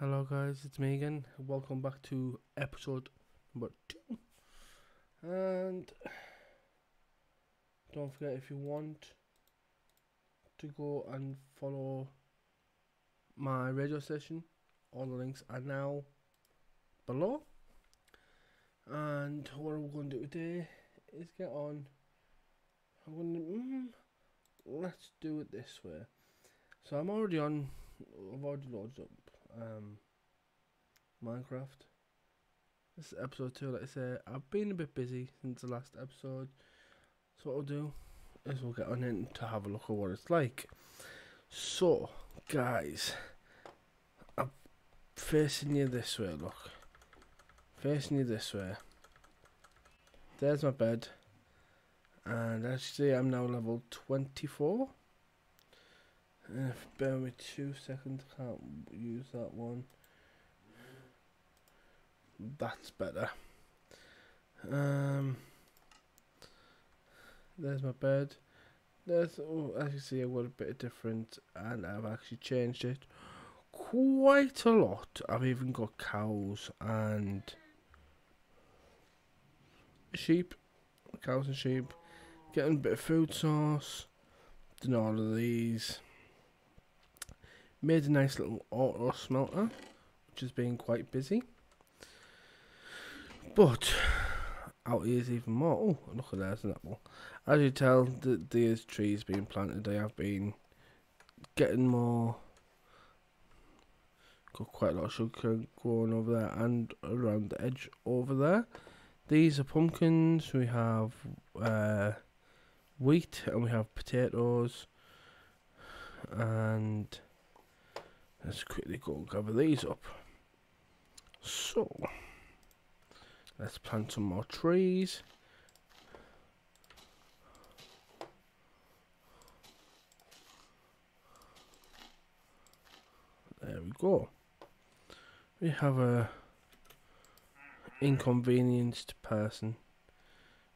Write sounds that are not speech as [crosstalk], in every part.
Hello guys, it's me again. Welcome back to episode number two. And don't forget if you want to go and follow my radio station, all the links are now below. And what we're going to do today is get on. I'm going to. Mm, let's do it this way. So I'm already on. I've already loaded up um, Minecraft. This is episode two. Like I say, I've been a bit busy since the last episode. So what we'll do is we'll get on in to have a look at what it's like. So, guys, I'm facing you this way. Look, facing you this way. There's my bed, and see, I'm now level twenty-four. Uh, bear with two seconds, can't use that one. That's better. Um, there's my bed. There's, oh, as you see, I've got a bit of different, and I've actually changed it quite a lot. I've even got cows and sheep, cows and sheep. Getting a bit of food source. Done all of these. Made a nice little auto smelter, which has been quite busy. But out here is even more. Oh, look at there's an apple. As you tell, the, there's trees being planted. They have been getting more. Got quite a lot of sugar growing over there and around the edge over there. These are pumpkins. We have uh, wheat and we have potatoes and Let's quickly go and cover these up. So, let's plant some more trees. There we go. We have a inconvenienced person.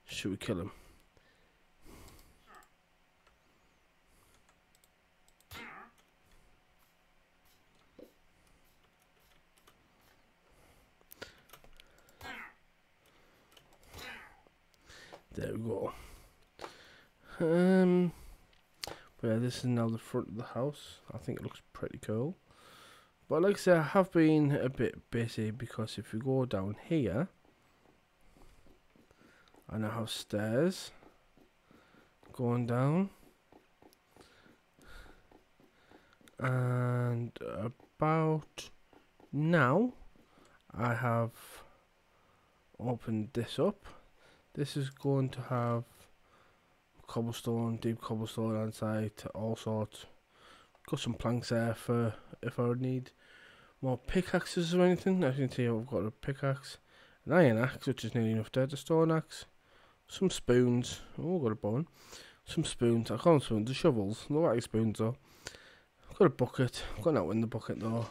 Should we kill him? There we go. Um, but yeah, this is now the front of the house. I think it looks pretty cool. But like I said, I have been a bit busy because if you go down here, I now have stairs going down. And about now, I have opened this up this is going to have cobblestone, deep cobblestone inside, all sorts. Got some planks there for if I would need more pickaxes or anything. As you can see, I've got a pickaxe, an iron axe, which is nearly enough there, a stone axe, some spoons. Oh, got a bone. Some spoons. I them spoons. The shovels. No like spoons though. I've got a bucket. I've got that in the bucket though.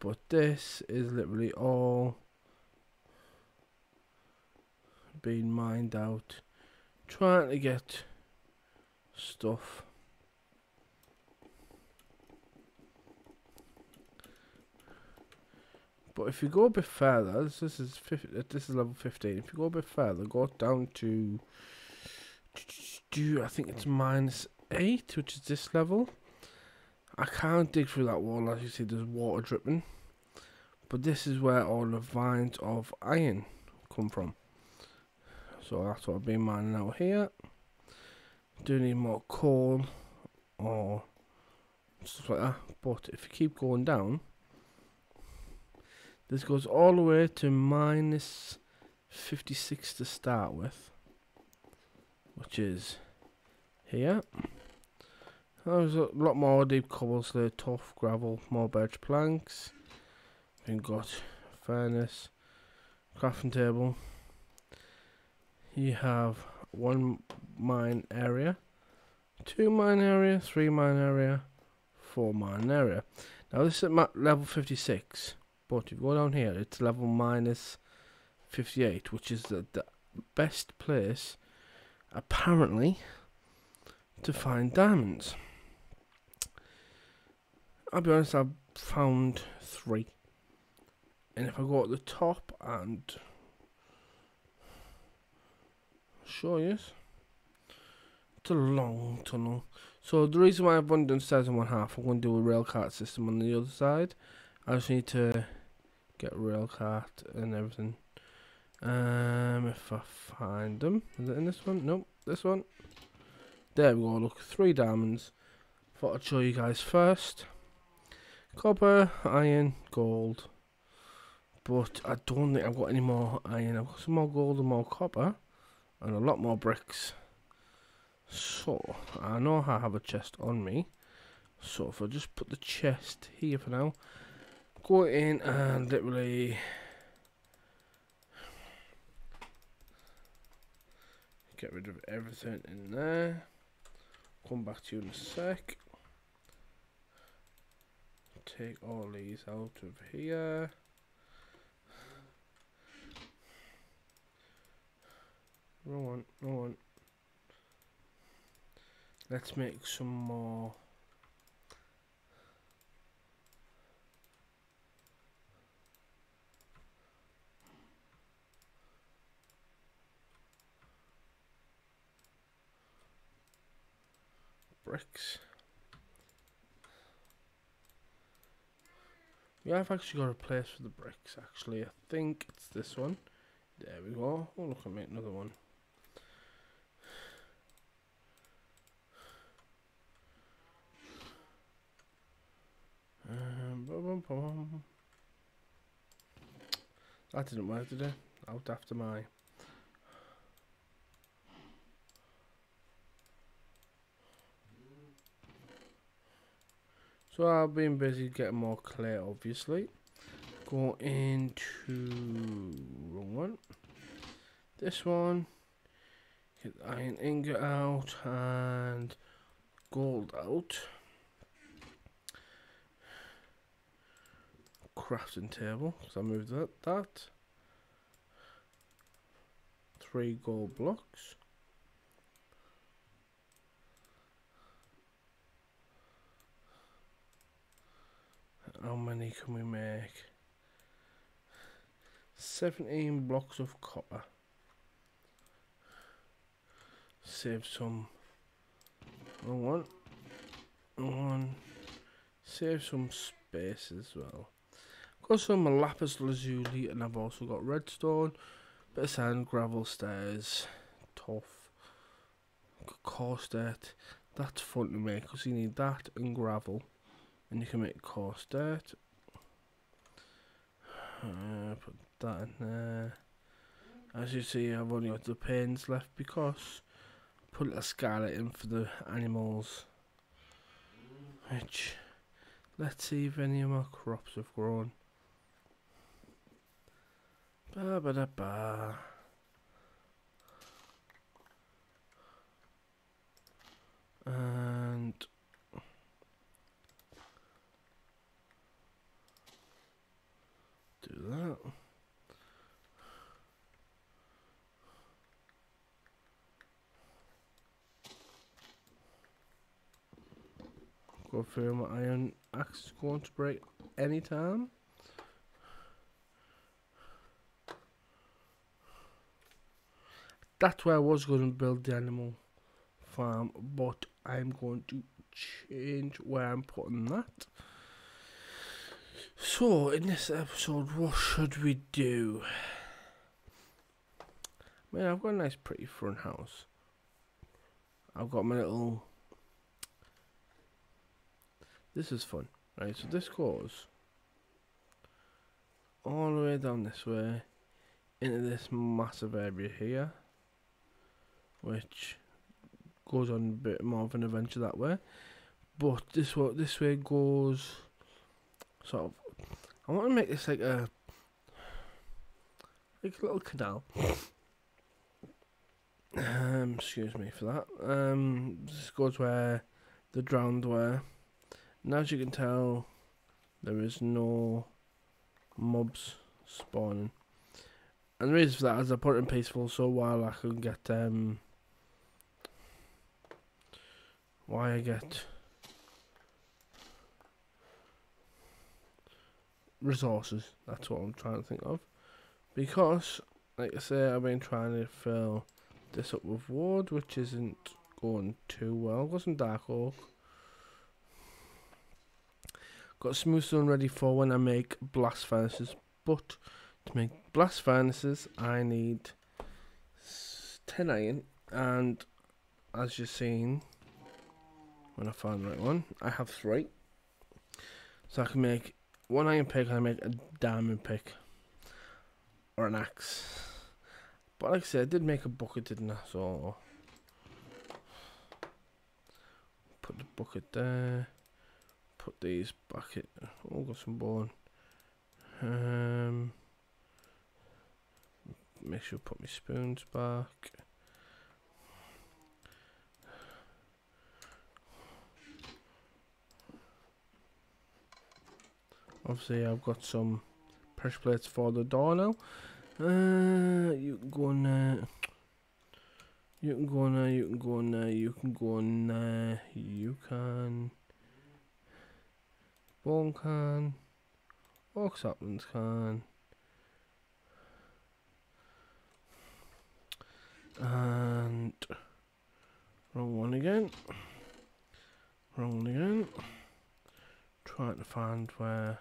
But this is literally all being mined out, trying to get stuff. But if you go a bit further, this, is 50, this is level 15. If you go a bit further, go down to, do I think it's minus 8, which is this level. I can't dig through that wall, as you see, there's water dripping. But this is where all the vines of iron come from. So that's what I've been mining out here. Do need more coal or stuff like that. But if you keep going down, this goes all the way to minus 56 to start with, which is here. Oh, there's a lot more deep cobbles there, tuff gravel, more birch planks. We've got furnace, crafting table, you have one mine area, two mine area, three mine area, four mine area. Now this is at level 56, but if you go down here, it's level minus 58, which is the, the best place, apparently, to find diamonds. I'll be honest, I've found three. And if I go at the top and show you, it's a long tunnel. So the reason why I've only done stairs in one half, I'm going to do a rail cart system on the other side. I just need to get rail cart and everything. Um, if I find them, is it in this one? Nope, this one. There we go. Look, three diamonds. Thought I'd show you guys first. Copper, iron, gold. But I don't think I've got any more iron. I've got some more gold and more copper. And a lot more bricks. So, I know I have a chest on me. So if I just put the chest here for now. Go in and literally... Get rid of everything in there. Come back to you in a sec. Take all these out of here. Wrong one, wrong one. Let's make some more. Bricks. Yeah, I've actually got a place for the bricks actually. I think it's this one. There we go. Oh look, I made another one. Um, That didn't work, did it? Out after my. So I've been busy getting more clay, obviously. Go into wrong one. This one. Get iron ingot out and gold out. Crafting table. So I moved that that. Three gold blocks. How many can we make? 17 blocks of copper. Save some. One one. Save some space as well Got some lapis lazuli and I've also got redstone, bit of sand, gravel, stairs, tuff, coarse dirt. That's fun to make because you need that and gravel and you can make coarse dirt. Uh, put that in there. As you see I've only got the panes left because I put a scarlet in for the animals. Which, let's see if any of my crops have grown. Ba ba da ba. And do that. My iron axe going to break anytime. That's where I was going to build the animal farm, but I'm going to change where I'm putting that. So, in this episode, what should we do? I mean, I've got a nice, pretty front house. I've got my little. This is fun, right? So, this goes all the way down this way into this massive area here which goes on a bit more of an adventure that way. But this way, this way goes sort of. I want to make this like a like a little canal. um, excuse me for that. Um, this goes where the drowned were. And as you can tell, there is no mobs spawning. And the reason for that is I put it in peaceful so while I can get um why I get resources. That's what I'm trying to think of. Because, like I say, I've been trying to fill this up with wood, which isn't going too well. Got some dark oak. Got smooth stone ready for when I make blast furnaces. But to make blast furnaces, I need 10 iron. And as you've seen, when I find the right one, I have three. So I can make one iron pick, I make a diamond pick. Or an axe. But like I said, I did make a bucket, didn't I? So put the bucket there. Put these back it. Oh, got some bone. Um, make sure I put my spoons back. Obviously, I've got some pressure plates for the door now. Uh, you can go on there. You can go on there, you can go on there, you can go on there, you can. Bone can. Oak saplings can. And. Wrong one again. Wrong one again. Trying to find where.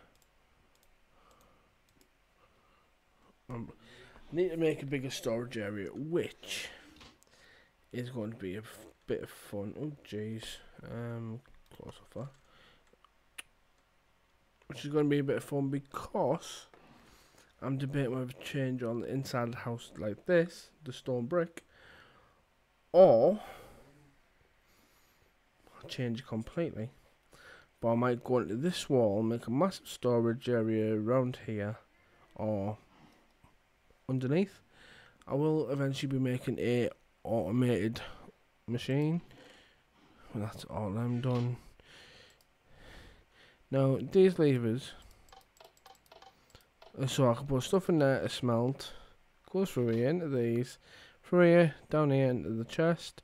Um, I need to make a bigger storage area, which is going to be a bit of fun. Oh, jeez. Um, close off that. Which is going to be a bit of fun because I'm debating whether to change on the inside of the house like this, the stone brick, or change it completely. But I might go into this wall, make a massive storage area around here, or underneath. I will eventually be making a automated machine. That's all I'm done. Now, these levers, so I can put stuff in there to smelt, goes through here into these, through here, down here into the chest,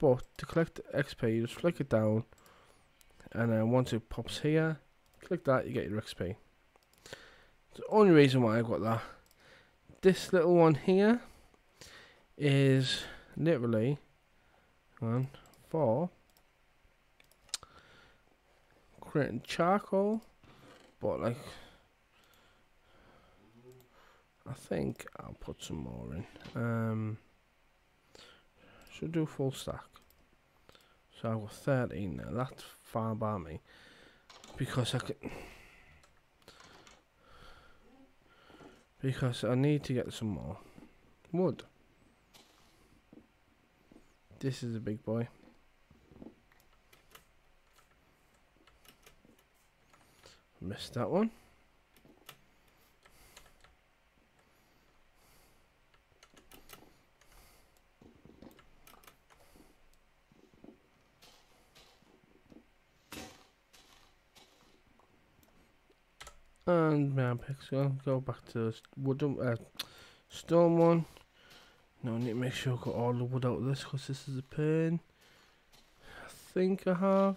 but to collect XP, you just flick it down, and then once it pops here, click that, you get your XP. It's the only reason why I got that this little one here is literally one for creating charcoal but like I think I'll put some more in. Um should do full stack. So I've got 13 now. That's fine by me. Because I can because I need to get some more wood. This is a big boy. Missed that one. And man picks go go back to the wooden uh, stone one. Now I need to make sure I've got all the wood out of this because this is a pain. I think I have.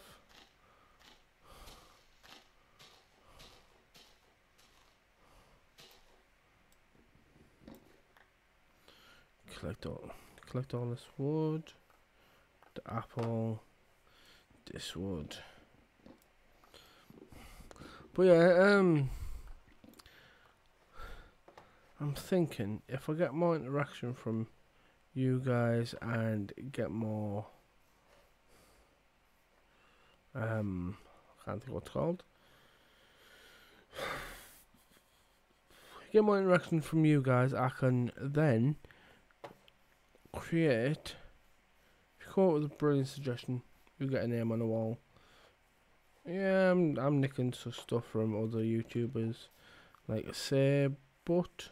Collect all, collect all this wood. The apple. This wood. But yeah, um, I'm thinking if I get more interaction from you guys and get more, um, I can't think what it's called. [sighs] Get more interaction from you guys, I can then create. If you come up with a brilliant suggestion, you get a name on the wall. Yeah, I'm, I'm nicking some stuff from other YouTubers, like I say, but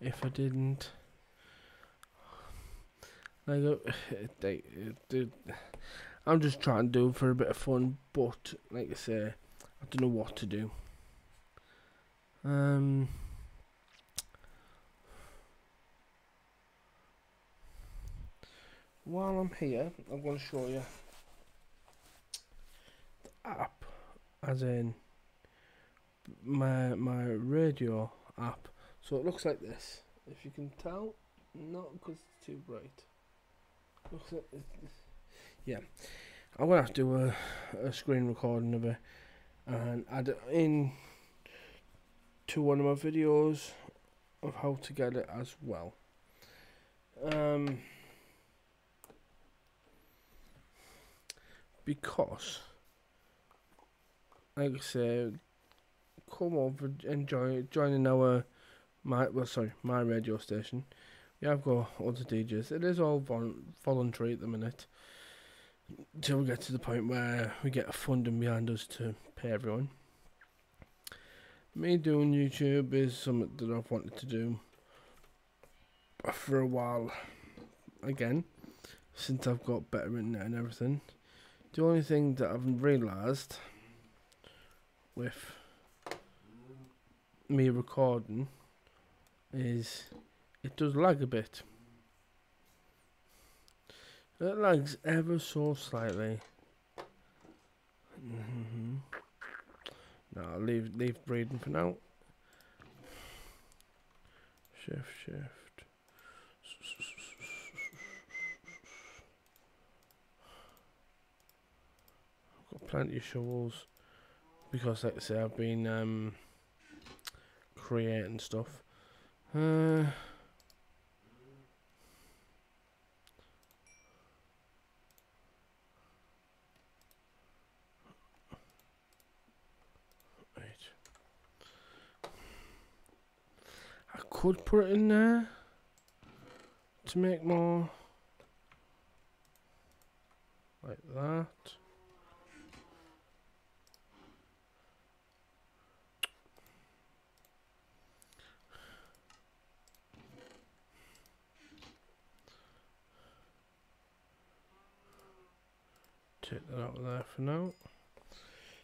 if I didn't, like, uh, [sighs] they, they, I'm just trying to do it for a bit of fun, but like I say, I don't know what to do. Um. While I'm here, I'm going to show you the app, as in my my radio app. So it looks like this. If you can tell, not because it's too bright. Looks like yeah. I'm gonna have to do a, a screen recording of it and add it in to one of my videos of how to get it as well. Um, because, like I said, come over, enjoy joining our my well sorry my radio station. Yeah, I've got other DJs. It is all vol- voluntary at the minute. Until we get to the point where we get a funding behind us to pay everyone. Me doing YouTube is something that I've wanted to do for a while again since I've got better internet and everything. The only thing that I've realised with me recording is it does lag a bit. It lags ever so slightly. Mm-hmm. No, I'll leave leave breathing for now. Shift, shift. I've got plenty of shovels because, like I say, I've been um, creating stuff. Uh, I could put it in there to make more like that. Take that out of there for now.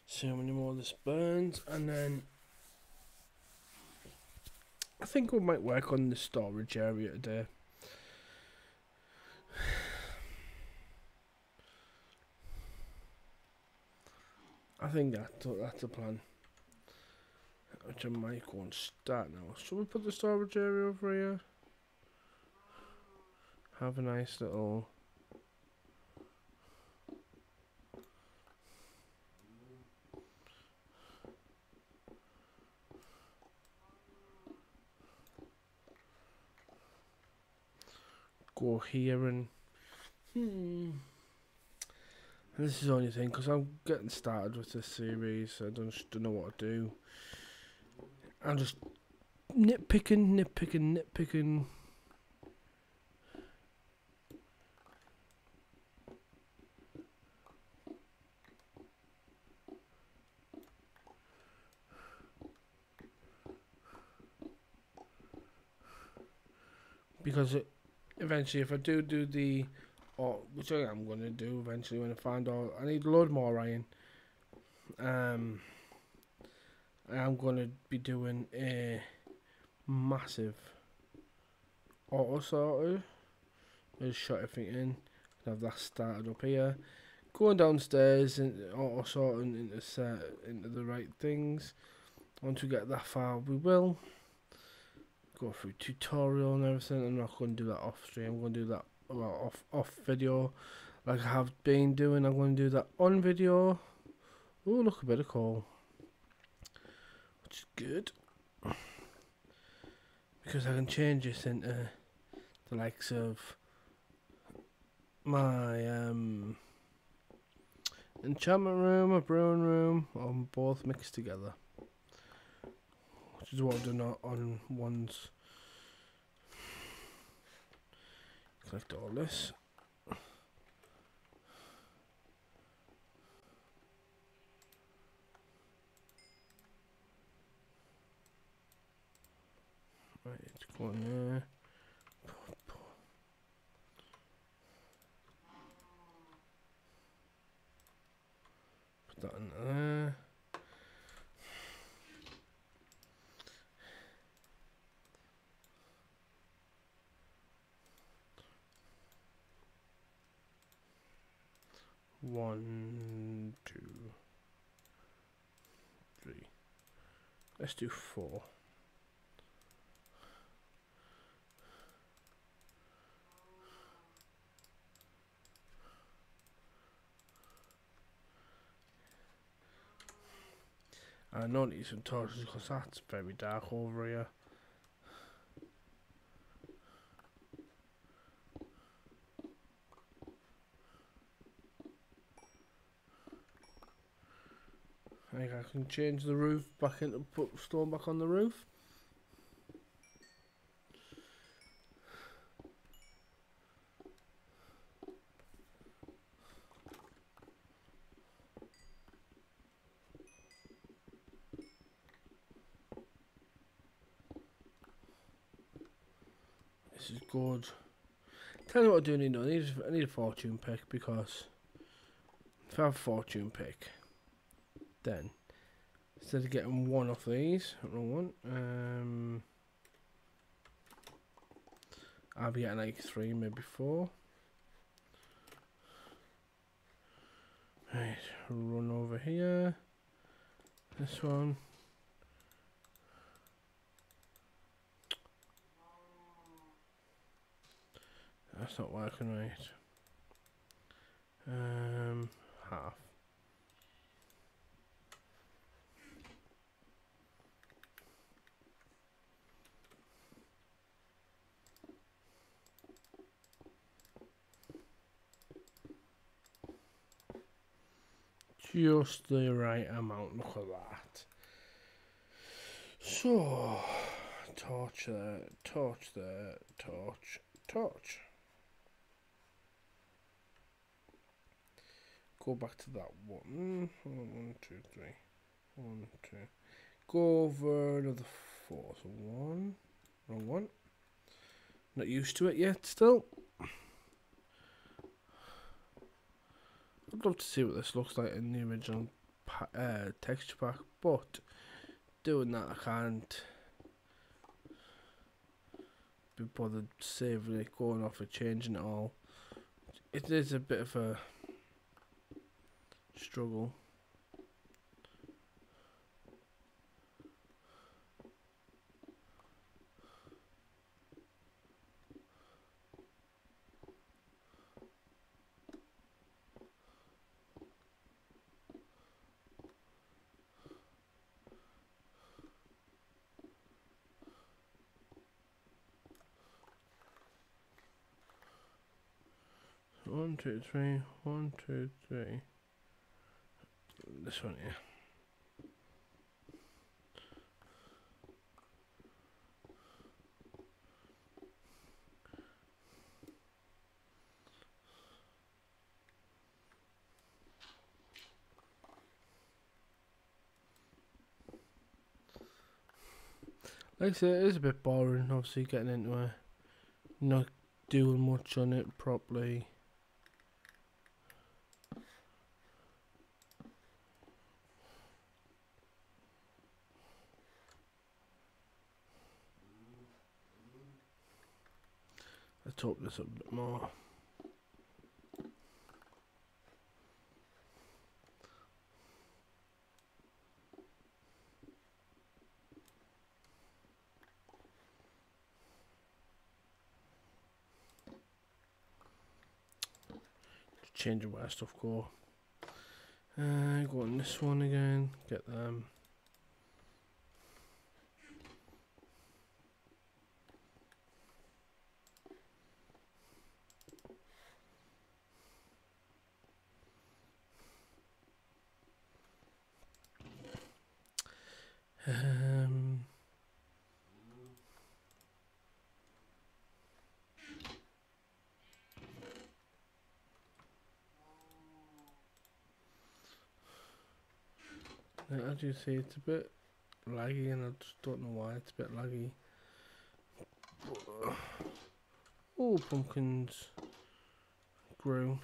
See how many more this burns, and then I think we might work on the storage area today. [sighs] I think that that's a plan. Which I might go and start now. Should we put the storage area over here? Have a nice little go here and hmm. This is the only thing because I'm getting started with this series. I don't don't know what to do. I'm just nitpicking, nitpicking, nitpicking. Because it, eventually, if I do do the, or which I am going to do eventually when I find out, I need a load more iron. Um, I am going to be doing a massive auto sorter. Just shut everything in. Have that started up here. Going downstairs and auto sorting into set into the right things. Once we get that far, we will go through tutorial and everything. I'm not going to do that off stream. I'm going to do that well off off video, like I have been doing. I'm going to do that on video. Oh, look a bit of coal, which is good because I can change this into the likes of my um enchantment room, a brewing room, on both mixed together which is what I've done on ones. Collect all this. Right, it's going there. Put that in there. One, two, three, Let's do four. I know need some torches because that's very dark over here. I think I can change the roof back into put stone back on the roof. This is good. Tell you what I do need. I need, I need a fortune pick because if I have a fortune pick, then instead of getting one of these, wrong one, um, I'll be getting like three, maybe four. Right, run over here. This one. That's not working right. Um, half. Just the right amount, look at that. So, torch there, torch there, torch, torch. Go back to that one. One, two, three. One, two. Go over another four. So one. Wrong one. Not used to it yet still. I'd love to see what this looks like in the original uh, texture pack, but doing that I can't be bothered saving it, going off and changing it all. It is a bit of a struggle. One, two, three, one, two, three. This one here. Like I said, it is a bit boring, obviously, getting into it. Not doing much on it properly. Talk this up a bit more. Changing where stuff go. Uh, go on this one again. Get them. Um, you see, it's a bit laggy, and I just don't know why it's a bit laggy. [sighs] Oh, pumpkins grew.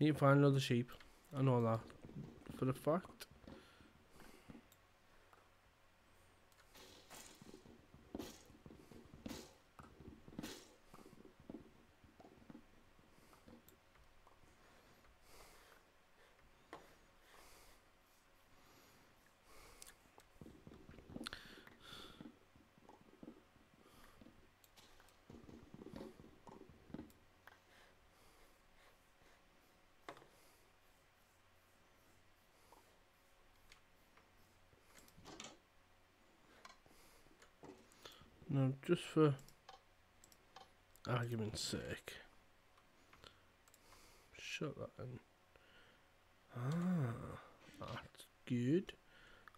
Need to find another sheep. I know that for the fact. Now, just for argument's sake, shut that in. Ah, that's good.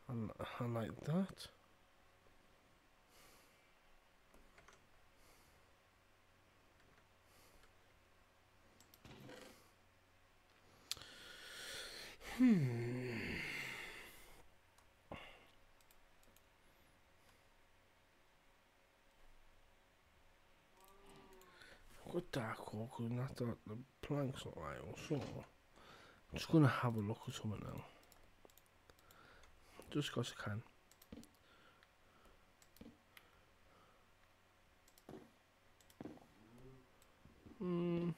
I, I like that. Hmm. Got dark oak and that the, the planks not right so I'm just gonna have a look at something now just cause I can. Hmm.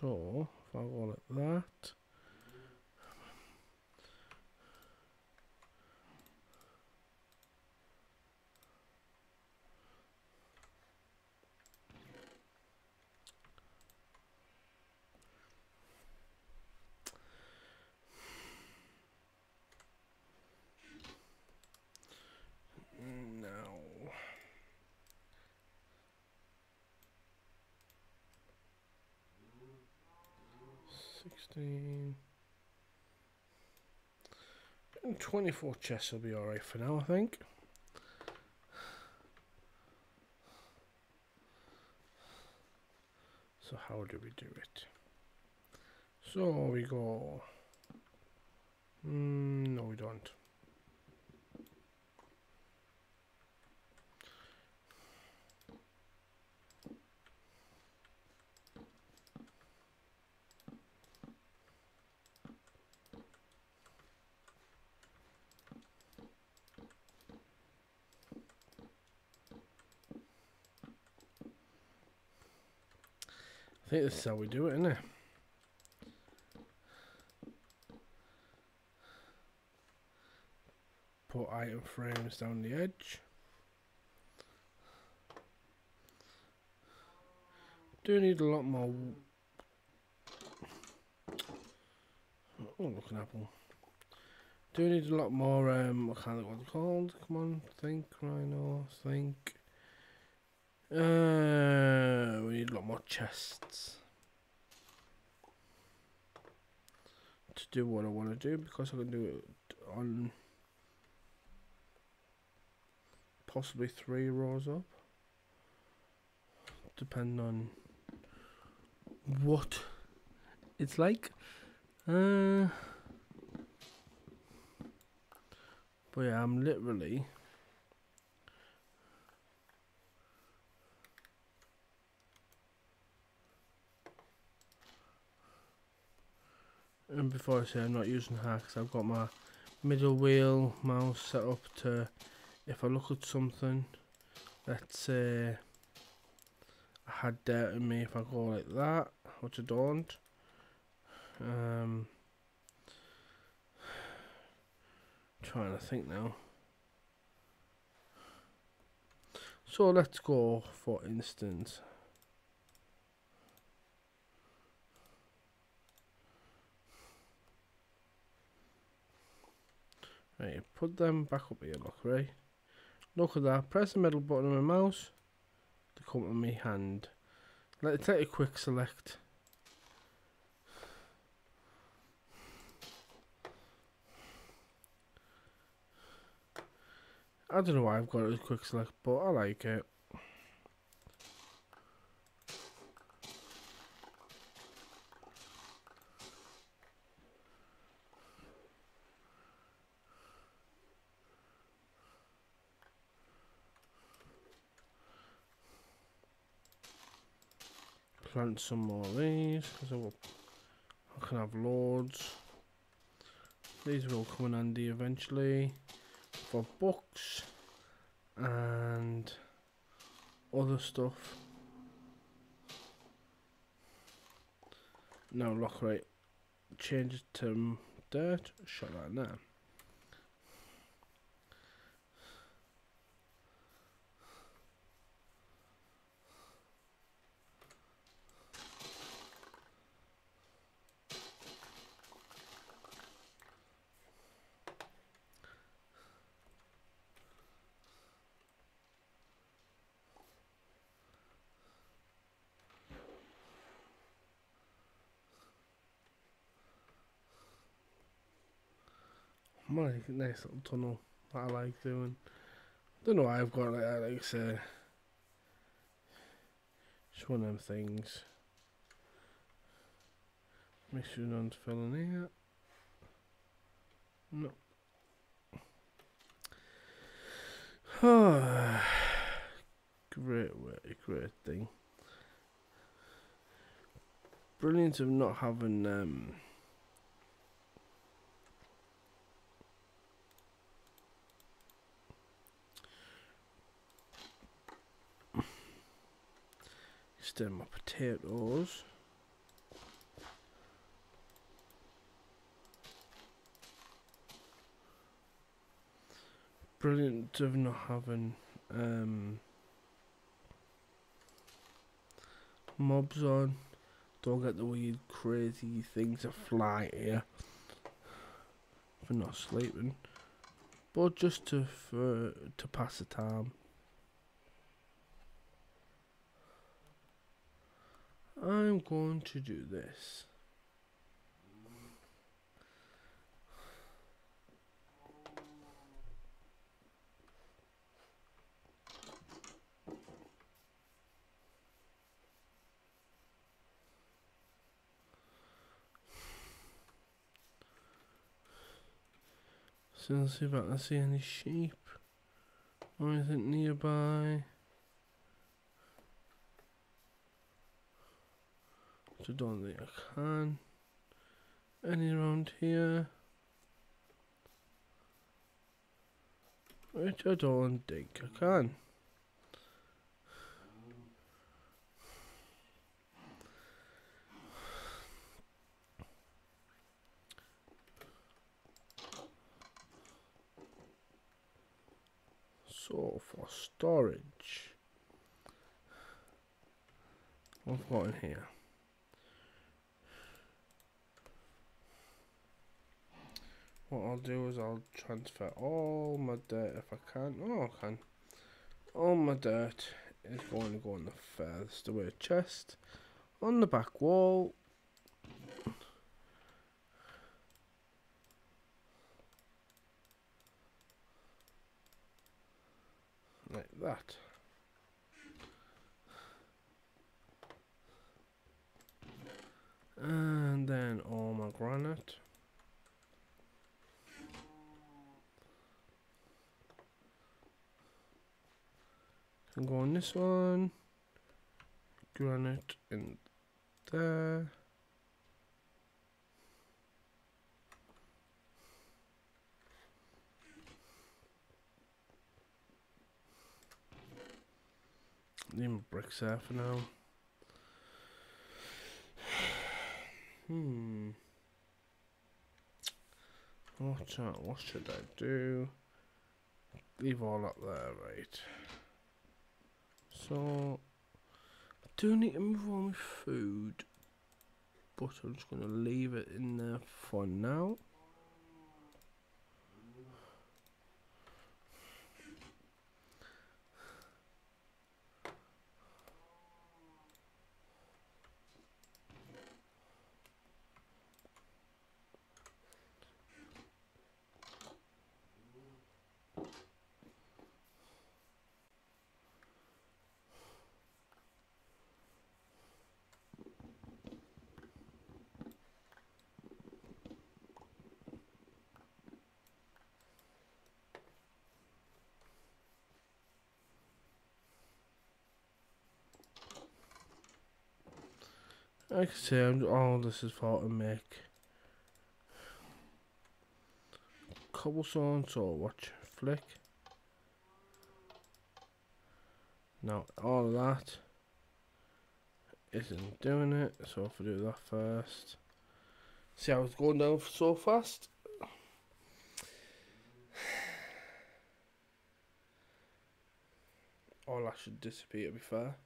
So, if I go like that, 16. 24 chess will be alright for now, I think. So how do we do it? So we go... Mm, no, we don't. Think this is how we do it, isn't it? Put item frames down the edge. Do need a lot more. Oh, look an apple. Do need a lot more. Um, I can't think what they're called. Come on, think, Rhyno, think. Uh, we need a lot more chests. To do what I want to do because I can do it on possibly three rows up. Depending on what it's like. Uh, but yeah I'm literally and before I say I'm not using hacks I've got my middle wheel mouse set up to if I look at something let's say I had dirt in me if I go like that which I don't um trying to think now. So let's go for instance Right, put them back up here, look, right? Look at that. Press the middle button on my mouse to come to my hand. Let's take a quick select. I don't know why I've got a quick select, but I like it. Plant some more of these because I, will- I can have loads. These will come in handy eventually for books and other stuff. Now lock right, change it to dirt, shut that now. My nice little tunnel that I like doing. Don't know why I've got like that, like I say. It's one of them things. Make sure none's filling here. No. [sighs] great way, great thing. Brilliant of not having um stem my potatoes. Brilliant of not having um, mobs on. Don't get the weird crazy things that fly here for not sleeping. But just to for to pass the time. I'm going to do this. So let's see if I can see any sheep or anything nearby. Don't think I can. Any around here? Which I don't think I can. So for storage, what have got in here? What I'll do is I'll transfer all my dirt if I can. Oh, I can. All my dirt is going to go in the furthest away chest on the back wall. Like that. And then all my granite. Can go on this one. Granite in there. Leave bricks there for now. [sighs] Hmm. Watch out, what should I do? Leave all up there, right. So, I do need to move on with food, but I'm just going to leave it in there for now. Like can say, I'm, all this is for to make cobblestone, so watch flick. Now all that isn't doing it, so if I do that first. See how it's going down so fast? [sighs] All that should disappear to be fair.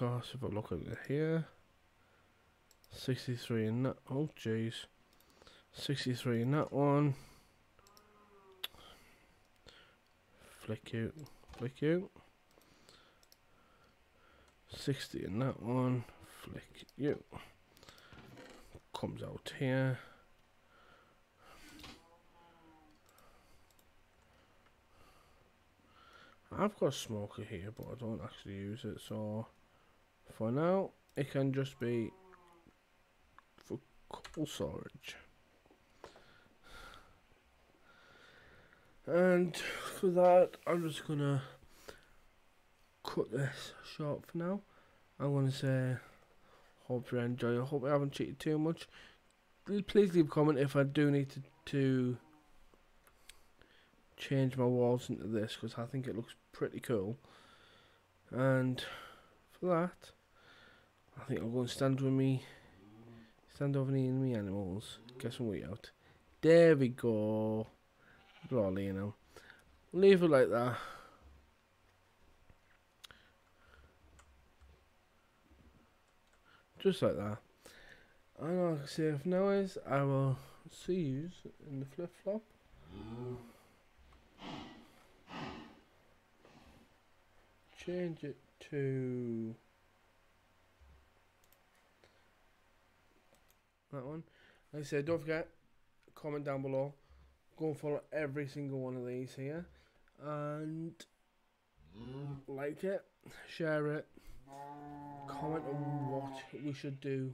If I look at it here, 63 in that, oh jeez, 63 in that one, flick out, flick out, 60 in that one, flick you, comes out here, I've got a smoker here but I don't actually use it so for now, it can just be for coal storage. And for that, I'm just gonna cut this short for now. I'm gonna say, hope you enjoy. I hope I haven't cheated too much. Please leave a comment if I do need to, to change my walls into this because I think it looks pretty cool. And for that, I think I'll go and stand with me. Stand over the enemy animals. Get some weight out. There we go. Brawly, you know. Leave it like that. Just like that. And like I say, if now is, I will see you in the flip flop. Change it to. That one. Like I said, don't forget, comment down below. Go and follow every single one of these here. And like it, share it, comment on what we should do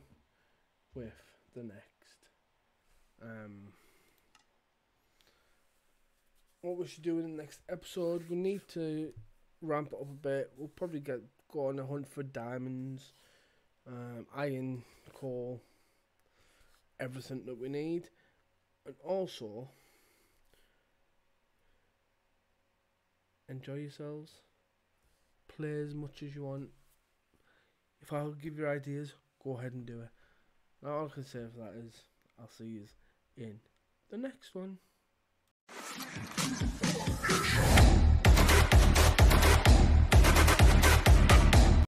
with the next. Um, what we should do in the next episode, we need to ramp it up a bit. We'll probably get go on a hunt for diamonds, um, iron, coal everything that we need. And also, enjoy yourselves. Play as much as you want. If I'll give you ideas, go ahead and do it. All I can say for that is, I'll see you in the next one.